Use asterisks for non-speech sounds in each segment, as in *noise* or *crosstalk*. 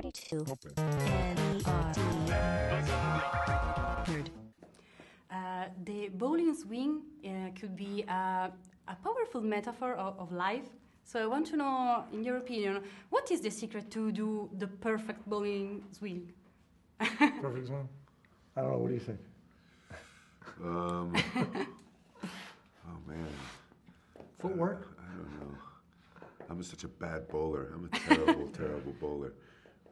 42. Open. Nerd. Uh, the bowling swing uh, could be a, a powerful metaphor of, of life. So I want to know, in your opinion, what is the secret to do the perfect bowling swing? *laughs* Perfect swing? I don't know. What do you think? Um, *laughs* oh man, Footwork. I don't know. I'm such a bad bowler. I'm a terrible, *laughs* terrible bowler.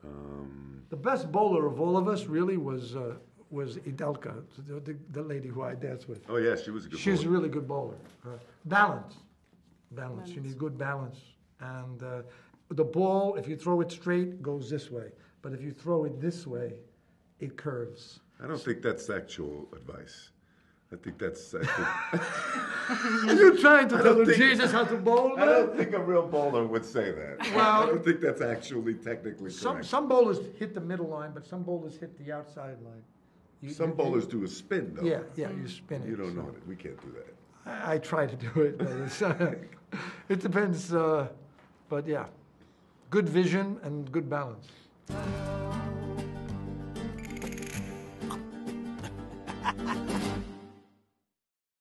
Um, The best bowler of all of us really was uh, was Idelka, the, the, the lady who I danced with. oh yeah, she was a good She's a really good bowler. Uh, balance, balance. You need good balance. And uh, the ball, if you throw it straight, goes this way. But if you throw it this way, it curves. I don't think that's actual advice. I think that's. I, think, *laughs* Are you trying to tell think- Jesus how to bowl? I don't think a real bowler would say that. Well- I don't think that's actually technically Some correct. some bowlers hit the middle line, but some bowlers hit the outside line. You- Some you- bowlers do a spin though. Yeah, yeah, you spin it. You don't so. know it. We can't do that. I, I try to do it. *laughs* It depends. Uh, but yeah, good vision and good balance. *laughs*